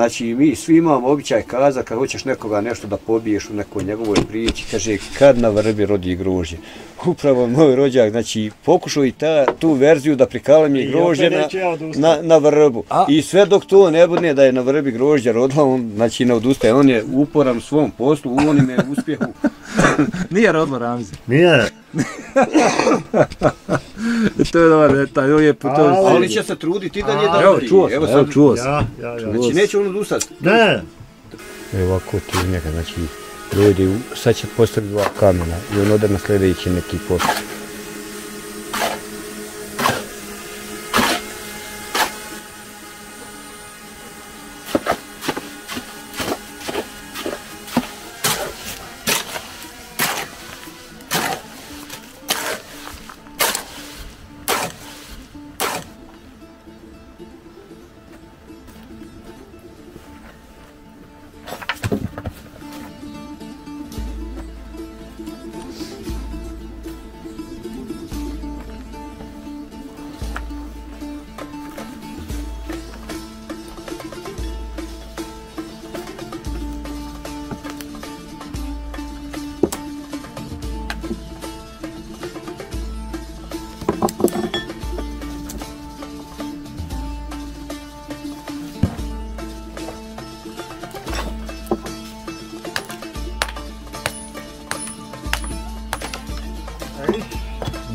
Znači, mi svi imamo običaj kaza kad hoćeš nekoga nešto da pobiješ u nekoj njegovoj priči, kaže, kad na vrbi rodi grožđe. Upravo moj rođak, znači, pokušao i ta, tu verziju da prikalam je I grožđe opet na, na, na vrbu. A- I sve dok to ne bude da je na vrbi grožđa rodila, on, znači, ne odustaje. On je uporan u svom poslu, u onime uspjehu. Nije rodilo Ramzi. Nije. To je dobar detalj, on je po to... Ali- Ali će se truditi da nije da Evo, čuo sam, evo, sad- čuo sam. Ja, ja, ja. Znači, neće on odustati. Ne. Evo ovako tu njega, znači, ljudi, sad će postaviti dva kamena i on ode na sljedeći neki post.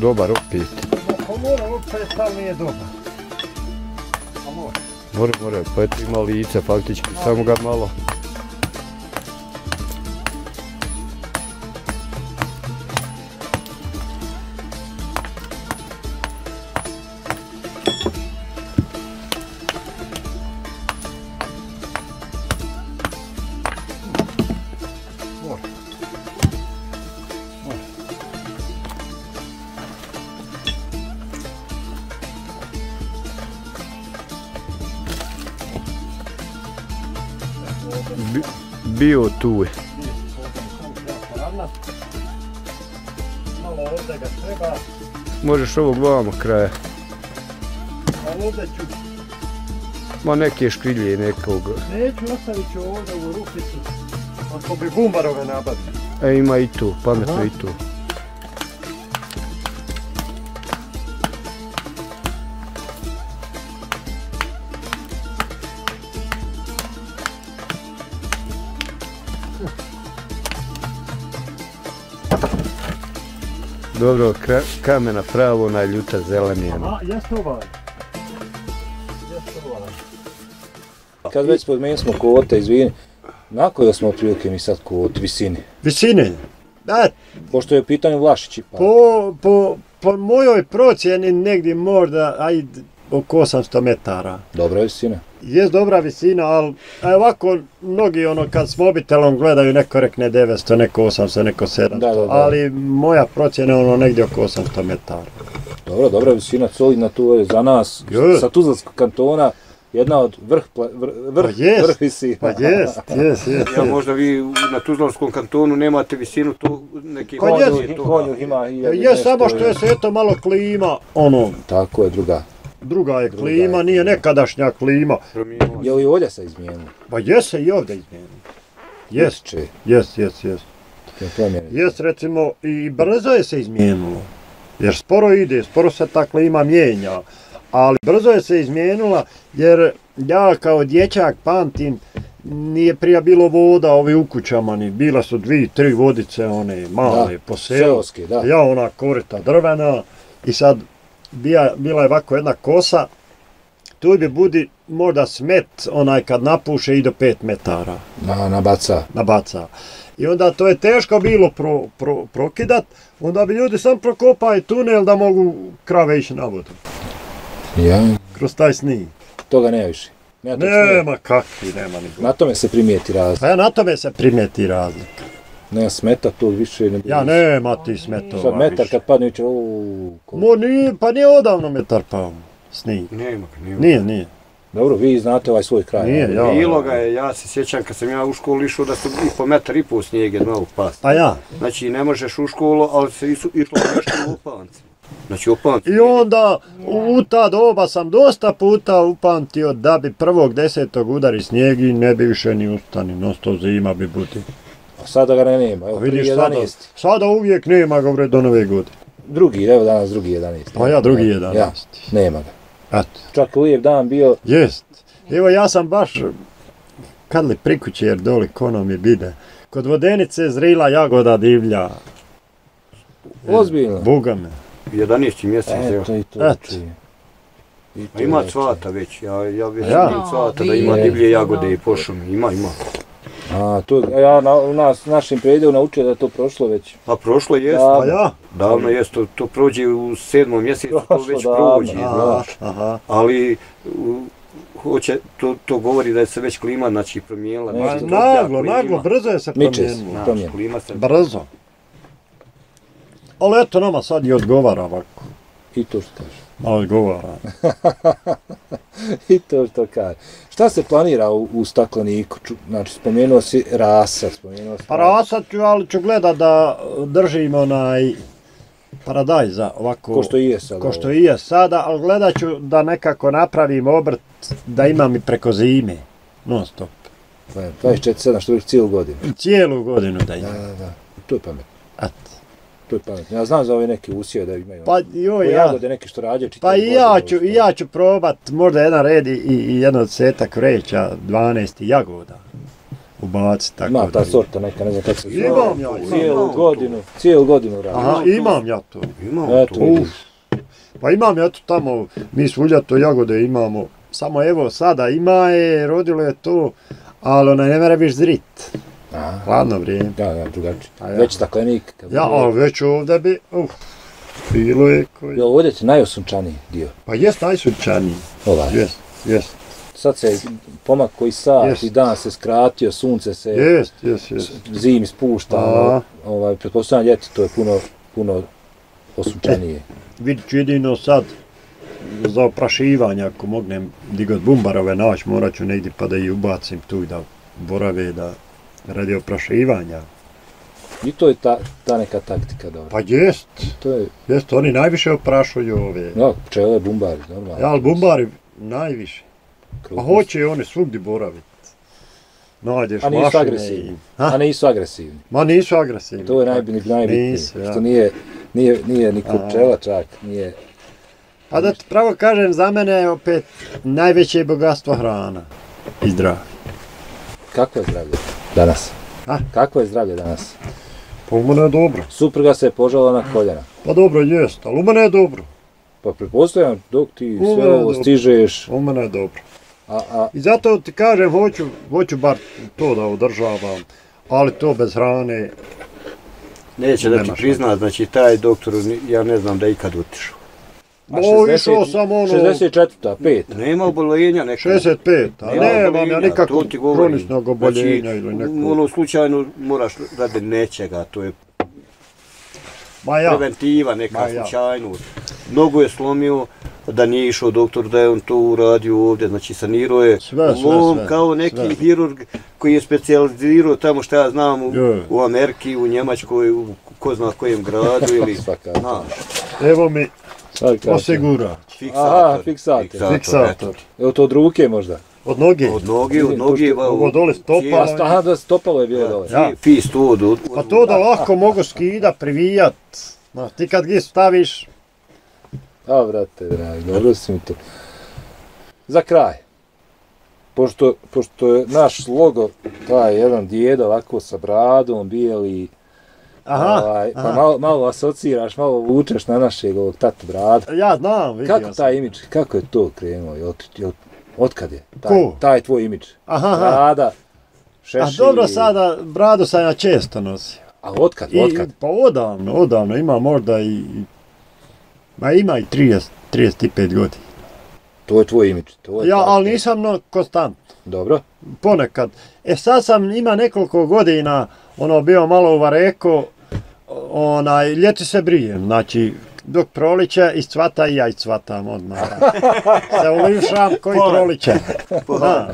Dobar opet. Ako mora, opet stav nije dobar. A mora. More, more, pa eto ima lice faktički, samo ga malo. Bio tu je. Malo ovdje ga treba, Možeš ovog vama kraja. a ovdje ću, Ma neke škrilje nekog. neću ostavit ću ovdje u rukicu. Ako bi bumbarove nabavio. E ima i tu, pametno Aha. i tu. Dobro, kra, kamena pravo, onaj ljuta zelenijena. A, jeste ovaj. Jeste ovaj. Kad već spomenuli smo kvote, izvini, na koje smo otprilike mi sad kvot visine? Visine. Da, Pošto je u pitanju Vlašići, pa po, po, po mojoj procjeni negdje možda, ajde, oko 800 metara. dobra je visina. Jest dobra visina, ali a ovako mnogi ono kad s mobitelom gledaju neko rekne 900, neko 800, neko 700, Da, da, da. ali moja procjena je ono negdje oko 800 metara. Dobro, dobra visina, solidna tu je za nas, Je. sa Tuzlanskog kantona, jedna od vrh, pla- vrh, vrh, Pa jest, vrh visina. Pa jest, jest, jest. Ja možda vi na Tuzlanskom kantonu nemate visinu tu neki konju je tu. Konju ima Je nešto, samo što je se eto malo klima, ono, Tako je, druga. Druga je Druga klima, je nije klima. nekadašnja klima. Je li ovdje se izmijenilo? Pa jese i ovdje izmijenili. Jest, Če, jest, jest, jest. je promjene. Jest recimo i brzo je se izmijenilo. Jer sporo ide, sporo se ta klima mijenja. Ali brzo je se izmijenila jer ja kao dječak pamtim nije prija bilo voda ovi u kućama ni bila su dvi, tri vodice one male Da, po selu. Seoski, da. Ja ona korita drvena i sad bija, bila je ovako jedna kosa tu bi budi možda smet onaj kad napuše i do 5 metara Na, na baca. nabaca. I onda to je teško bilo pro, pro, prokidat, onda bi ljudi sam prokopali tunel da mogu krave ići na vodu. Ja, Kroz taj snijeg. toga nema više. Nema. Nema kakvi, nema ni Na tome se primijeti razlika. Pa ja na tome se primijeti razlika. Nema smeta tu više. Ne Ja nema ti smetova Sad metar više. kad padne ko- Mo, nije, pa nije odavno metar pao snijeg. Nema ga, nema. Nije, nije. Dobro, vi znate ovaj svoj kraj. Nije, ja. Bilo ga je, ja se sjećam kad sam ja u školu išao da su i po metar i po snijeg je mogu pasti. A ja, Znači ne možeš u školu, ali se isu, išlo nešto u opalance. Znači opamti. I onda u ta doba sam dosta puta upamtio da bi prvog desetog udari snijeg i ne bi više ni ustani, no sto zima bi budi. A sada ga ne nema, evo, vidiš prije sada, 11. sada uvijek nema ga bre do nove godine. Drugi, evo danas drugi 11. Pa ja drugi Ja, 11. nema ga. Eto, Čak lijep dan bio, jest. Evo ja sam baš, kad li prikuće jer doli kono mi bide, kod vodenice zrila jagoda divlja. ozbiljno. Buga me. 11. mjesec, evo. Eto i to Eto. I to Ima cvata već, ja, ja već Ja? vidim cvata da ima divlje jagode i po šumi, ima, ima. A, to, ja na, u nas, našim predjevu naučio da je to prošlo već. Pa prošlo jest, Da. Pa ja? davno jest, to, to prođe u sedmom mjesecu, to Prošlo već davno, prođe, aha. znaš. aha. Ali u, hoće, to, to govori da je se već klima, znači, promijenila. Ne, Ma, znači, naglo, klima. naglo, brzo je se Miče se. klima se... Brzo. Ali eto nama sad i odgovara ovako. I to što kaže. Ma odgovara. I to što kaže. Šta se planira u, u stakleniku? Ču, znači, spomenuo si rasa, spomenuo si... Pa rasat ću, ali ću gledat da držim onaj paradajza ovako. Ko što i je sad. Ko što i je sada, ali gledat ću da nekako napravim obrt da imam i preko zime. Non stop. ovo. 24-7, što je cijelu godinu. Cijelu godinu da Da, imam. da, da. To je pametno. At. To je pametno. Ja znam za ove neke usije da imaju. Pa Pa joj, ja. ja, Jagode neke što rađe pa i ja ću, i ja ću probat možda jedan red i, i jedno setak vreća, 12 jagoda ubaciti tako. Ima ta sorta neka, ne znam kako se zove. Imam ja, imam. Cijelu godinu, cijelu godinu radi. Aha, imam ja to. Ima Eto, to. Uf. Pa imam ja to tamo, mi svuljato jagode imamo, samo evo sada ima je, rodilo je to, ali ona ne mora biti zrit, Hladno vrijeme. Da, da, drugačije. A ja. Već staklenik. Ja, ali već ovdje bi, uf, bilo je koji. Jel ovdje ti najosunčaniji dio? Pa jest najsunčaniji, Ovaj. jest, jest, Sad se pomak koji sat Jest. i dan se skratio, sunce se jest, jest, jest. zimi spušta. A. Ovaj, pretpostavljam ljeti to je puno, puno osunčanije. Vidit ću jedino sad, za oprašivanje, ako mognem digot bumbarove naći, morat ću negdje pa da ih ubacim tu i da borave da radi oprašivanja. I to je ta, ta neka taktika dobra. Pa jest, To je, jest, oni najviše oprašuju ove. no, pčele, bumbari, normalno. Ja, ali bumbari najviše. Krupni Pa hoće oni svugdje boraviti. Nađeš A nisu agresivni. i- Ha? A nisu agresivni. Ma nisu agresivni. To je najbitnije, najbitnije. Nisu, ja. Što nije, nije, nije ni pčela čak, nije. A da ti pravo kažem, za mene je opet najveće bogatstvo hrana i zdravlje. Kako je zdravlje danas? A? Kako je zdravlje danas? Pa u mene je dobro. Supruga se je požala na koljena. Pa dobro jest, ali u mene je dobro. Pa pretpostavljam dok ti Ovo sve ovo stižeš, U mene je dobro. a, a I zato ti kažem, hoću, hoću bar to da održavam, ali to bez hrane, Neće da ti prizna, znači taj doktor, ja ne znam da je ikad otišao. A o, 60 išao sam ono, 64. 5. Nema oboljenja neka. 65, a Nema nemam ja nikakvog govorim. kroničnog oboljenja Znači, ili nekog. Ono slučajno moraš radi nečega, to je Ma ja, preventiva neka Ma ja. slučajnost. Mnogo je slomio da nije išao doktor, da je on to uradio ovdje, znači sanirao je Sve, sve, lom sve, kao neki sve. hirurg koji je specijalizirao tamo što ja znam u, Je. u Ameriki, u Njemačkoj, u ko zna kojem gradu ili znaš, evo mi. Osigura. fiksator. Aha, fiksator. Fiksator. Evo to od ruke možda. Od noge. Od noge, od noge, Pošto- ovo dole stopalo. A sta, aha, da stopalo je bilo dole. Ja. Fis to od, od, Pa to da lako mogu skida, privijat. Ma, ti kad gi staviš, A, brate, dragi, dobro si mi to. Za kraj. Pošto, pošto je naš logo, taj jedan djed ovako sa bradom, bijeli, aha, ovaj, pa aha. malo, malo asociraš, malo vučeš na našeg ovog tatu brada. ja znam, vidio Kako sam. taj imidž, kako je to krenuo? Jel, jel, otkad je? Taj, Ko? taj tvoj imidž. Aha, aha. Brada, A šešir. dobro sada, bradu sam ja često nosio. A otkad, I, otkad? pa odavno, odavno, ima možda i, ma ima i 30, 35 godina. To je tvoj imidž. To je Ja, ali nisam no, konstant, Dobro. ponekad. E sad sam ima nekoliko godina, ono, bio malo u Vareko, onaj, ljeti se brijem, znači, dok proliče, iscvata i ja iscvatam odmah. se ulivšam koji proliče. Da.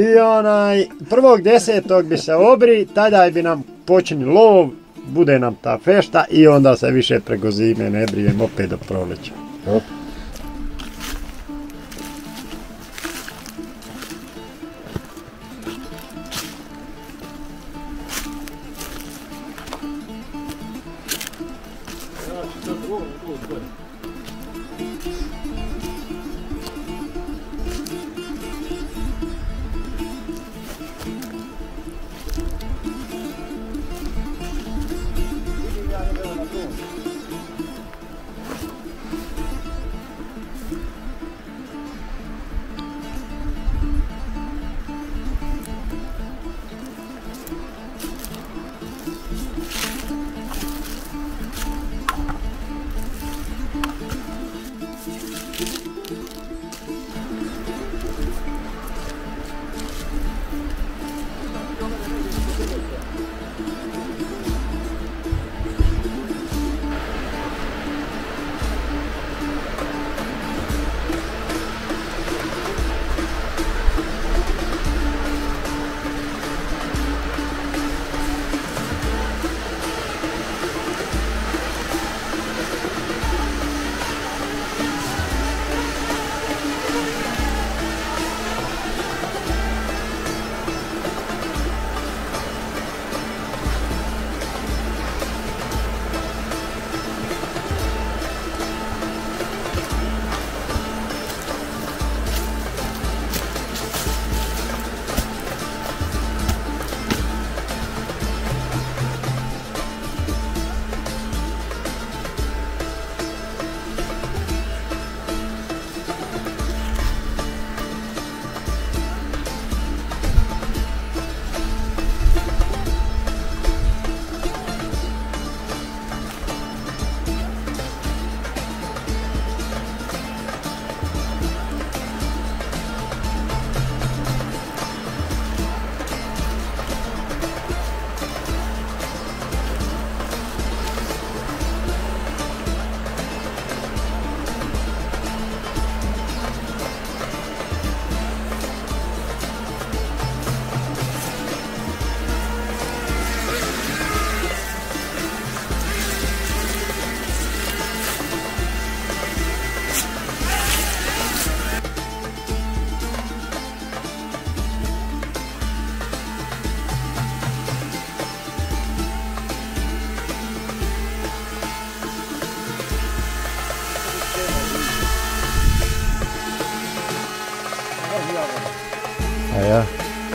I onaj, prvog desetog bi se obri, tada bi nam počinje lov, bude nam ta fešta i onda se više preko zime ne brijem opet do proleća.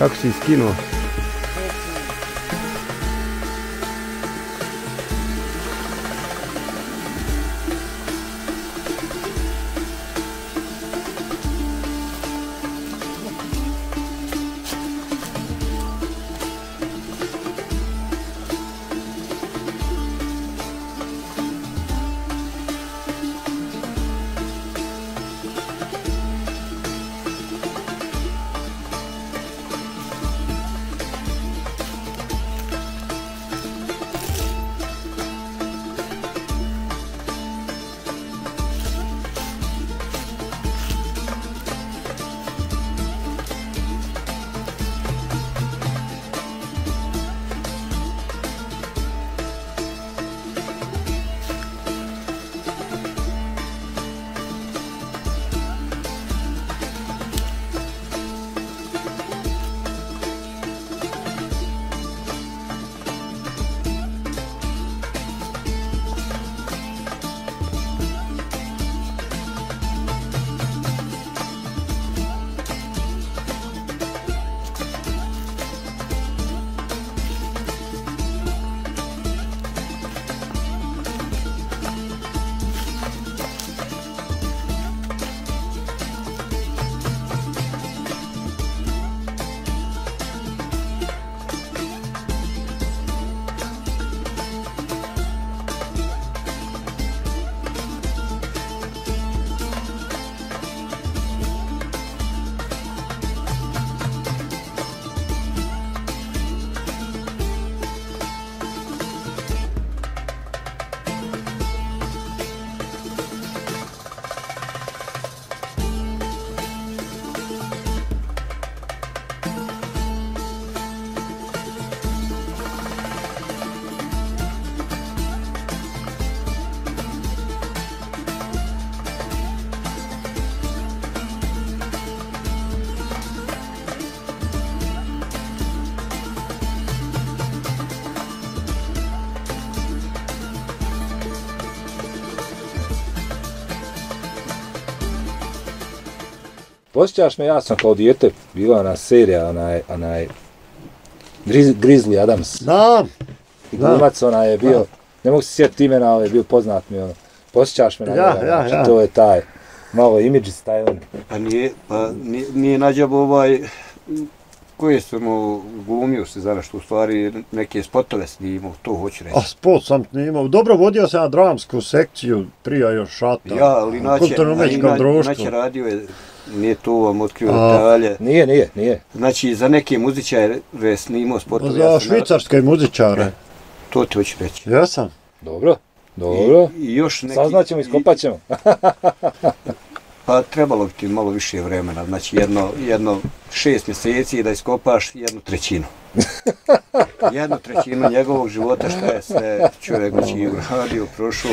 Kako si skinuo? Posjećaš me, ja sam kao dijete, bila ona serija, onaj, onaj, Griz, Grizzly Adams. Znam, I Da. glumac ona je bio, ne mogu se sjetiti imena, ali je bio poznat mi ono. Posjećaš me na Ja, njega, ja, ja. to je taj, malo imidž styling. Pa nije, pa nije, nije ovaj, koje su mu glumio se zaraz, što u stvari neke spotove snimao, to hoću reći. a spot sam snimao. Dobro, vodio sam ja dramsku sekciju, prija još šata. Ja, ali inače, Kulturno-umjetničko ina- društvo. inače radio je, nije to vam otkrio detalje. Nije, nije, nije. Znači, za neke muzičare snimao spotove. Za ja sam na- švicarske muzičare. To ti hoću reći. Jesam. Dobro, dobro. I, i još neki... Saznaćemo, iskopat ćemo. Pa trebalo bi ti malo više vremena, znači jedno, jedno šest mjeseci da iskopaš jednu trećinu. jednu trećinu njegovog života šta je sve čovjek znači uradio, prošao.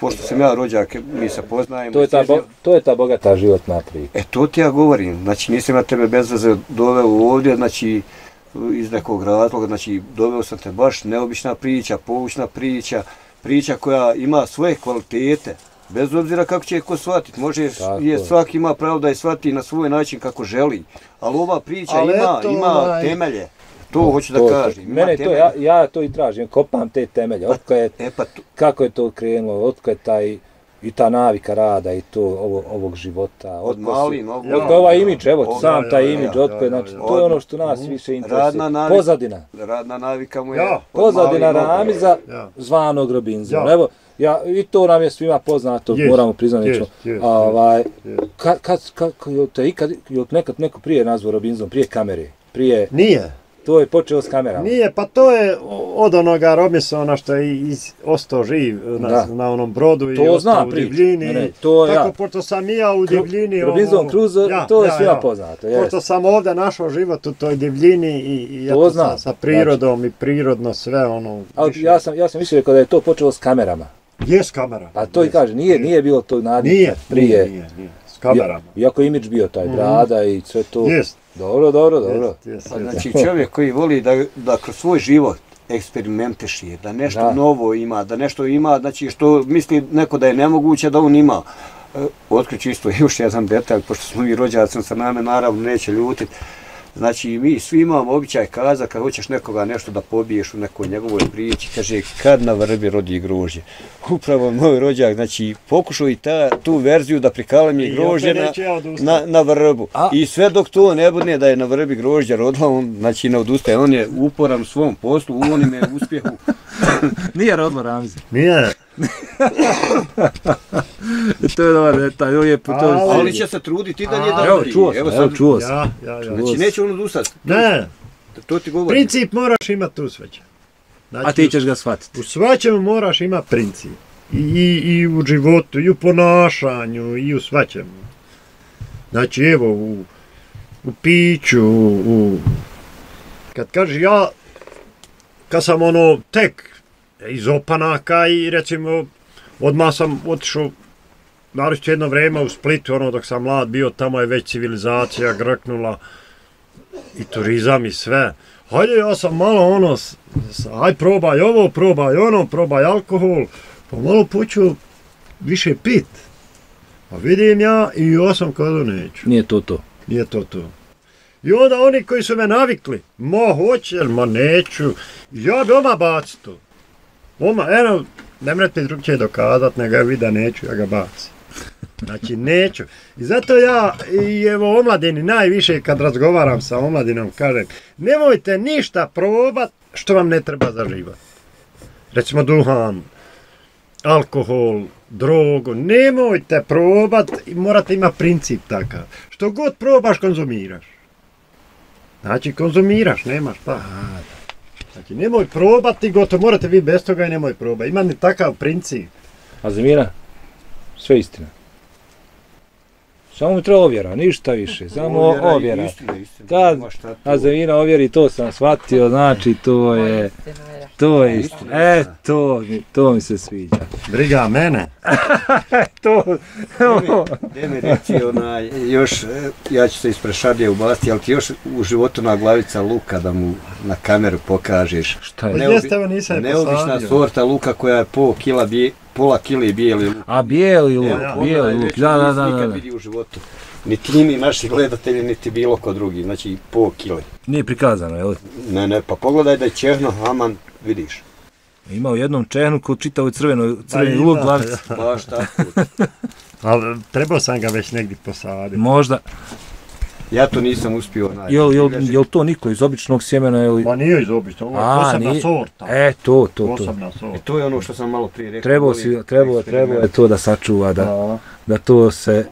Pošto sam ja rođak, mi se poznajemo. To je ta, bo, to je ta bogata životna priča. E to ti ja govorim, znači nisam ja tebe bez veze doveo ovdje, znači iz nekog razloga, znači doveo sam te baš neobična priča, poučna priča, priča koja ima svoje kvalitete, bez obzira kako će je ko shvatiti, može Tako je, je. svaki ima pravo da je shvati na svoj način kako želi, ali ova priča Ali ima, eto, ima ovaj- temelje, to hoću da To- to- kažem, ima Mene to, ja, ja to i tražim, kopam te temelje, otko je, E pa tu, kako je to krenulo, otko je taj, i ta navika rada i to ovo, ovog života. od su- mali nogu. Otko je ovaj imidž, evo Od- sam taj ja, imidž, ja, otko je, ja, znači, ja. to je ono što nas više Radna interesuje. navika. Pozadina. radna navika mu je Ja. od Pozadina. Ramiza Ja. zvanog Robinzona. Ja. Evo, ja, i to nam je svima poznato, Jest, moramo priznati. jest, A, ovaj, jest. kad, kad, kad, kad, te ikad, jel nekad neko prije nazvao Robinson, prije kamere, prije, Nije. To je počeo s kamerama. Nije, pa to je od onoga Robinsona što je iz, ostao živ na, Da. na onom brodu i To ostao u divljini. Ne, ne, to Tako, ja. pošto sam i ja u divljini... Robinson Crusoe, to je svima poznato, jest. Pošto sam ovdje našao život u toj divljini i, i To eto, znam. sa, sa prirodom i prirodno sve ono... Ali više- ja sam, ja sam mislio da je to počelo s kamerama. Jes kamera. A to i kaže, nije, nije bilo to nadnika Nije, prije. nije, nije, nije. S kamerama. Ja- Iako je imidž bio taj brada i sve to. Jest, Dobro, dobro, dobro. jest, jest, Pa jest. znači čovjek koji voli da, da kroz svoj život eksperimentiše, da nešto Da. novo ima, da nešto ima, znači što misli neko da je nemoguće da on ima. E, Otkriću isto još jedan detalj, pošto smo mi rođaci, on se name naravno neće ljutit. Znači, mi svi imamo običaj kaza, kad hoćeš nekoga nešto da pobiješ u nekoj njegovoj priči, kaže, kad na vrbi rodi grožđe. Upravo moj rođak, znači, pokušao i ta, tu verziju da prikalam je I grožđe opet na, na, na vrbu. A- I sve dok to ne budne da je na vrbi grožđa rodila, on znači ne odustaje. On je uporan u svom poslu, u onime uspjehu. Nije rodilo Ramzi. Nije, to je dobar detalj, on je putovao. Ali- Ali će se truditi i dalje da A, Evo, rodi. čuo sam, evo, sad, čuo sam. ja, ja, ja. Znači, neće on odustati. Ne, To ti govori. princip moraš imati tu sveće. Znači, A ti ćeš ga shvatiti. U svačemu moraš imati princip. I, i, I u životu, i u ponašanju, i u svačemu. Znači, evo, u, u piću, u, u... Kad kaže ja, kad sam ono tek iz opanaka i recimo odmah sam otišao naravno jedno vreme u Splitu, ono dok sam mlad bio, tamo je već civilizacija grknula i turizam i sve. Hajde, ja sam malo ono, aj probaj ovo, probaj ono, probaj alkohol, pa malo počeo više pit. Pa vidim ja i ja sam kazao neću, Nije to to. nije to to. I onda oni koji su me navikli, ma hoće, ma neću, ja bi oma bacit to. Oma, eno, ne mrete drugčije dokazat, nego ja vidi da neću, ja ga bacim. Znači, neću. I zato ja, i evo omladini, najviše kad razgovaram sa omladinom, kažem, nemojte ništa probat što vam ne treba za život. Recimo duhan, alkohol, drogu, nemojte probat, i morate ima princip takav. Što god probaš, konzumiraš. Znači, konzumiraš, nemaš pa. Znači, nemoj probati, gotovo, morate vi bez toga i nemoj probati. Ima mi takav princip. A sve istina. Samo mi treba ovjera, ništa više, samo Ovjera. Kad Ma šta tu? A za vina ovjeri, to sam shvatio, znači to je, to je istina. E, to, to mi se sviđa. Briga mene. To, Gdje mi reci onaj, još, e, ja ću se ispred šadije ubasti, ali ti još u životu na glavica luka da mu na kameru pokažeš. šta je? Pa Neobi- jeste, evo nisam je Neobična sorta luka koja je po kila, bije, pola kile bijeli luk. A bijeli luk, Evo, bijeli pogledaj, luk, da, da, da, da, nikad da. vidio u životu. Niti ti ni naši gledatelji, niti bilo ko drugi, znači po kile. Nije prikazano, jel? Ne, ne, pa pogledaj da je čehno, aman, vidiš. Ima u jednom čehnu ko čitao crveno, crveni ima. luk glavice. Baš tako. Ali trebao sam ga već negdje posaditi. Možda, Ja to nisam uspio naći. jel, jel, jel to niko iz običnog sjemena ili... Ma nije iz običnog, ovo je A, posebna nije. sorta. E, to, to, to. Posebna E, sorta. to je ono što sam malo prije rekao. Trebao si, trebao, trebao je to da sačuva, da, Da. da to se...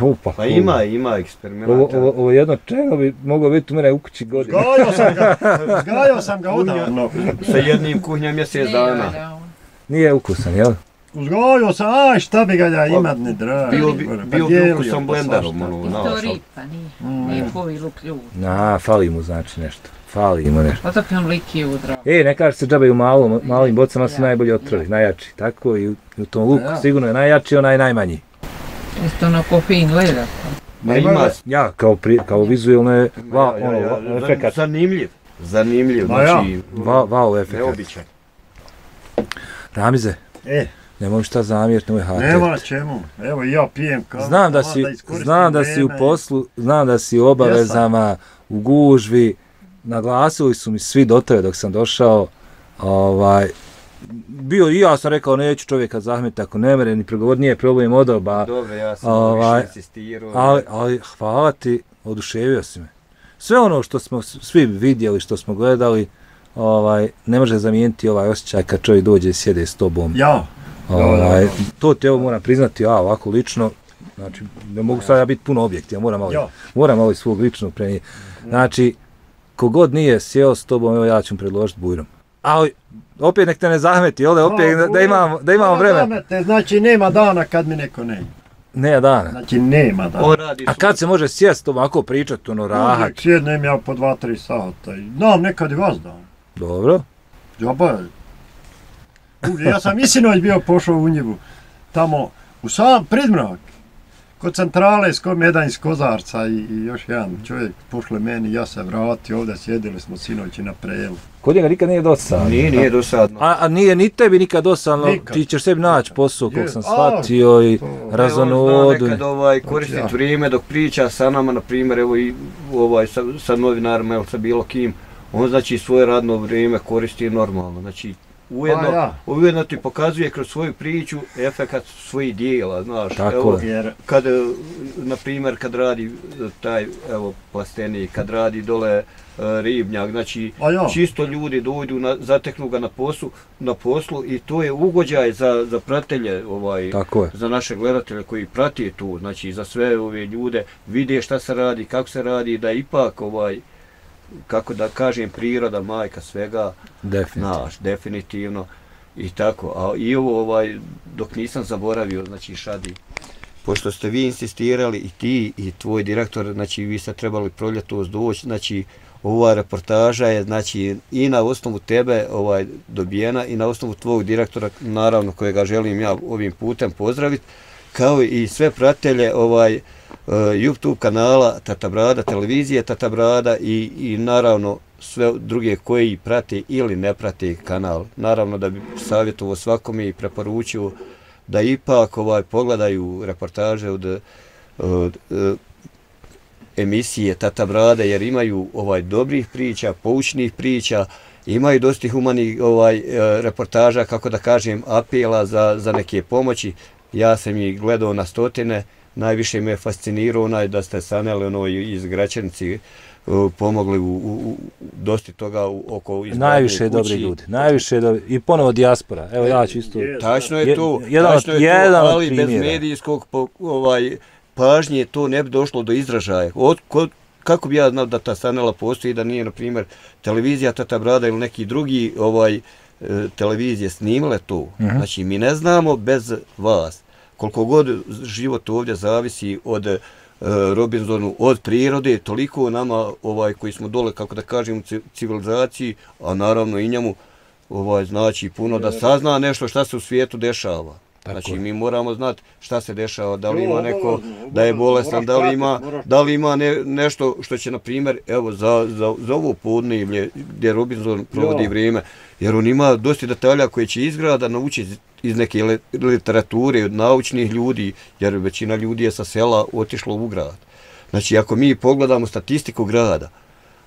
Upa, Pa ima, ima eksperimenta. Ovo, ovo, ovo jedno čeno bi moglo biti u mene u kući godine. Zgajao sam ga, zgajao sam ga odavno. Sa jednim kuhnjom mjesec dana. Nije ukusan, jel? Uzgojio sam, aj šta bi ga ja imat ne dragi. Bio bi, Pa bio bi ukusom pa blenderom, svašta. ono, I znaš. to ripa, nije. Mm. Nije povi luk ljudi. Na, fali mu znači nešto. Fali mu nešto. Pa to pijom liki udra. E, ne kaže se džabe u malom, malim bocama su Ja, najbolji ja. otrovi, najjači. Tako i u, u tom luku Ja. sigurno je najjači, onaj najmanji. Isto ono ko fin leda. Ma ima, Ja, kao, pri, kao vizualno je va, ja, ono, ja, va- efekat, zanimljiv. Zanimljiv, ja. znači, va, wow efekat. neobičan. Ramize, E, nemoj šta zamjeriti, nemoj hatati. nema na čemu. Evo i ja pijem kavu. Znam da si, iskoristim znam da si u poslu, znam da si u obavezama, u gužvi, naglasili su mi svi do tebe dok sam došao, ovaj, bio i ja sam rekao neću čovjeka zahmeti ako ne mere ni pregovor, nije problem odalba, Dobro, ja sam Ovaj, više insistirao. ali, ali hvala ti, oduševio si me. Sve ono što smo svi vidjeli, što smo gledali, ovaj, ne može zamijeniti ovaj osjećaj kad čovjek dođe i sjede s tobom. Ja, Ovaj, to te evo moram priznati, ja ovako lično, znači ne mogu sada biti puno objektivan, moram malo, Ja. moram malo iz svog ličnog prenijeti. Znači, kogod nije sjeo s tobom, evo ja ću mu predložiti bujrom. Ali, opet nek te ne zahmeti, jel, opet da, da imamo, da imamo vremena. Te, znači nema dana kad mi neko ne. Ne dana. Znači nema dana. On radi A kad se može sjest s tobom, ako pričati, ono, rahat, Uvijek sjednem ja po dva, tri sata. i Znam nekad i vas dan. dobro, Džaba je. Ja sam i sinoć bio pošao u njivu. Tamo, u sam predmrak. Kod centrale s kom jedan iz Kozarca i, i još jedan čovjek pošle meni, ja se vratio, ovdje sjedili smo sinoć i na prelu. kod njega nikad nije dosadno. Nije, nije dosadno. A, a nije ni tebi nikad dosadno, Nikad. ti ćeš sebi naći posao kog sam shvatio i zna razonodu. nekad ovaj, koristit Ja. vrijeme dok priča sa nama, na primjer, evo i ovaj, sa, sa novinarima ili sa bilo kim, on znači svoje radno vrijeme koristi normalno, znači ujedno, Pa ja. ujedno ti pokazuje kroz svoju priču efekat svojih dijela, znaš, Tako evo, je. Jer kad, e, na primjer, kad radi taj, evo, plasteni, kad radi dole e, ribnjak, znači, A ja. čisto ljudi dođu, na, zateknu ga na poslu, na poslu i to je ugođaj za, za pratelje, ovaj, Tako je. za naše gledatelje koji prati tu, znači za sve ove ljude, vide šta se radi, kako se radi, da ipak ovaj, kako da kažem, priroda, majka svega, Definitivno. znaš, definitivno i tako. A i ovo, ovaj, dok nisam zaboravio, znači Šadi, pošto ste vi insistirali i ti i tvoj direktor, znači vi ste trebali proljetos doći, znači ova reportaža je znači i na osnovu tebe ovaj dobijena i na osnovu tvog direktora naravno kojega želim ja ovim putem pozdraviti kao i sve pratelje ovaj uh, YouTube kanala Tata Brada, televizije Tata Brada i, i naravno sve druge koji prate ili ne prate kanal. Naravno da bi savjetovao svakome i preporučio da ipak ovaj pogledaju reportaže od, od, od emisije Tata Brada jer imaju ovaj dobrih priča, poučnih priča, imaju dosta humanih ovaj eh, reportaža kako da kažem apela za, za neke pomoći. Ja sam ih gledao na stotine, najviše me fascinirao onaj da ste saneli ono iz Gračanici pomogli u, u, u dosta toga u, oko izgradnje Najviše kući. dobri ljudi, najviše dobri, i ponovo dijaspora, evo ja ću isto, Je. Tačno je Je- to, jedan od- tačno je jedan to, ali bez primjera. medijskog po, ovaj, pažnje to ne bi došlo do izražaja. Od, kod, kako bi ja znao da ta stanela postoji, da nije, na primjer, televizija Tata Brada ili neki drugi ovaj, e, televizije snimale to. Mhm. Znači, mi ne znamo bez vas. Koliko god život ovdje zavisi od e, Robinsonu, od prirode, toliko nama ovaj koji smo dole, kako da kažem, civilizaciji, a naravno i njemu, ovaj znači puno da sazna nešto šta se u svijetu dešava. Tako znači je. mi moramo znati šta se dešava, da li ima neko da je bolestan, da li ima da li ima ne, nešto što će na primjer evo za, za, za ovo podnevlje gdje Robinson provodi Jo. vrijeme jer on ima dosta detalja koje će izgrada naučiti iz neke li- literature, od naučnih ljudi, jer većina ljudi je sa sela otišlo u grad. Znači, ako mi pogledamo statistiku grada,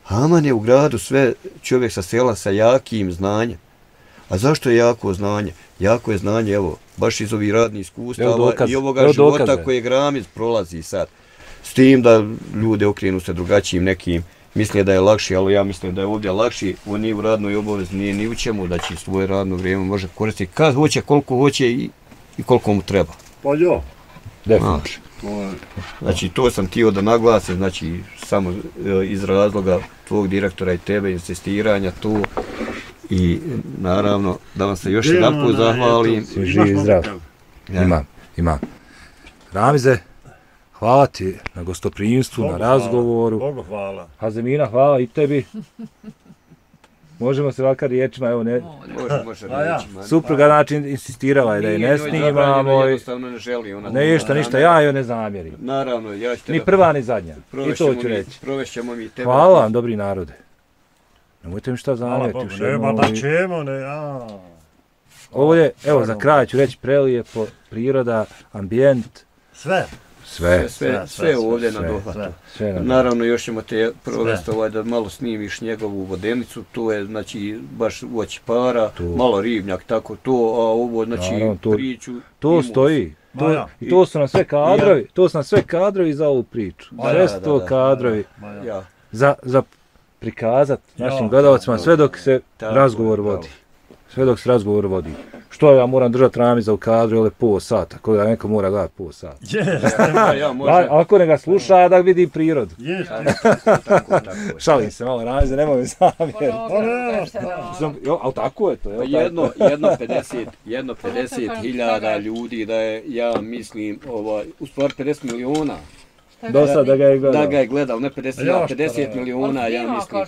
Haman je u gradu sve čovjek sa sela sa jakim znanjem. A zašto je jako znanje? Jako je znanje, evo, baš iz ovih radnih iskustava dokaz, i ovoga evo života dokaze. koje Gramiz prolazi sad. S tim da ljude okrenu se drugačijim nekim, misle da je lakši, ali ja mislim da je ovdje lakši, on nije u radnoj obavezi, nije ni u čemu, da će svoje radno vrijeme može koristiti kad hoće, koliko hoće i, i koliko mu treba. Pa jo, Definitivno. To. Znači, to sam htio da naglasim, znači, samo e, iz razloga tvog direktora i tebe, insistiranja tu i naravno da vam se još jedan put zahvalim. Svi živi i zdrav. Ja. Imam, imam. Ramize, hvala ti na gostoprimstvu, na hvala, razgovoru. Bogu hvala. Hazemina, hvala i tebi. Možemo se ovakar riječima, evo ne, Može, može A ja. reći. man. supruga znači insistirala je da je ne snimamo Jednostavno ne želi ona. ne ništa, ništa, ja joj ne zamjerim. Naravno, ja ću te Ni prva ni zadnja. I to ću reći. Provešćemo mi tebe. Hvala vam, dobri narode. Nemojte mi šta Hvala zamjeriti. Bogu, nema da ćemo, ne, a. Ovo je, evo za kraj ću reći prelijepo, priroda, ambijent, Sve. sve, Sve, sve, sve, ovdje sve, na dohvatu. sve. sve na Naravno, još ćemo te provesti ovaj da malo snimiš njegovu vodenicu, to je znači baš uoči para, To. malo ribnjak, tako to, a ovo znači Naravno, to- priču. To stoji. To, ja. I to su nam sve kadrovi, to su nam sve kadrovi za ovu priču. Sve da, su da, to da. kadrovi Ma ja. Ja, za, za prikazat našim gledalcima tako sve dok se tako, razgovor vodi. Sve dok se razgovor vodi. Što ja moram držati ramiza u kadru ili pola sata, koga neko mora gledati pola sata. Jeste, ja, ja A, možda... ako ne ga sluša, da vidi prirodu. jeste. tako, tako, tako. Šalim se malo, ramize, nemoj mi zamjer. Pa ne, Sam, jo, ali tako je to. Pa jel? jedno, jedno 50, jedno 50 hiljada ljudi da je, ja mislim, ovaj, u stvari 50 miliona, Do sad da ga je gledao. da ga je gledao, ne 50 hiljada, Ja, šta 50 da- miliona, ja mislim.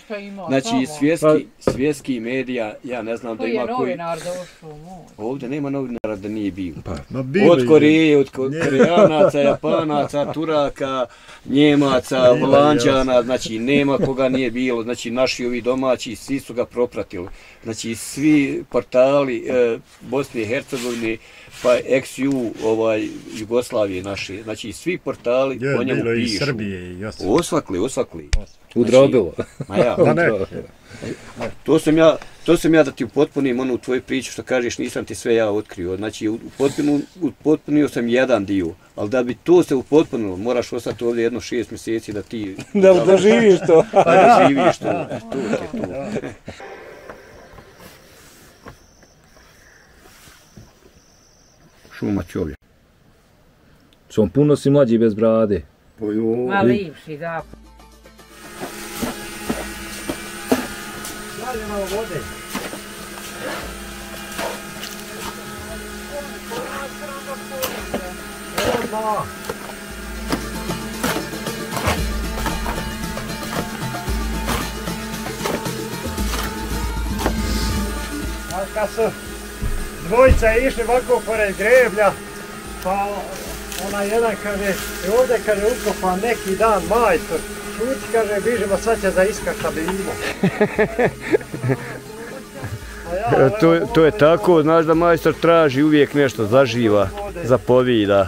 Znači, Znači, svjetski, svjetski medija, ja ne znam da Koji ima je koji... novinar došao moj? Ovdje nema novinara da nije bilo. Ma bili Od je. Koreje, od Ko- Ne. Korejanaca, Japanaca, Turaka, Njemaca, Bilo je, Holandjana, znači nema koga nije bilo, znači naši ovi domaći, svi su ga propratili. Znači svi portali e, Bosne i Hercegovine, pa XU, ovaj, Jugoslavije naše, znači svi portali Je, o njemu bilo i pišu. Srbije i ostalo. Osvakli, osvakli. Udrobilo. Ma ja, Da ne. to sam ja, to sam ja da ti upotpunim onu tvoju priču što kažeš nisam ti sve ja otkrio. Znači upotpunu, upotpunio sam jedan dio, ali da bi to se upotpunilo moraš ostati ovdje jedno šest mjeseci da ti Da, da živiš to. da živiš to. To je to. Šuma čovjek. Som puno si mlađi bez brade. Pa jo. Ma lipši, da. Dalje malo vode. Odmah. A kad su dvojica išli ovako pored greblja, pa ona jedan kaže, "E, ovdje kaže ukopan neki dan majstor, šuti kaže, bižimo sad će za iskaša bilo. Ja, E, To, to je tako, znaš da majstor traži uvijek nešto, zaživa, zapovida.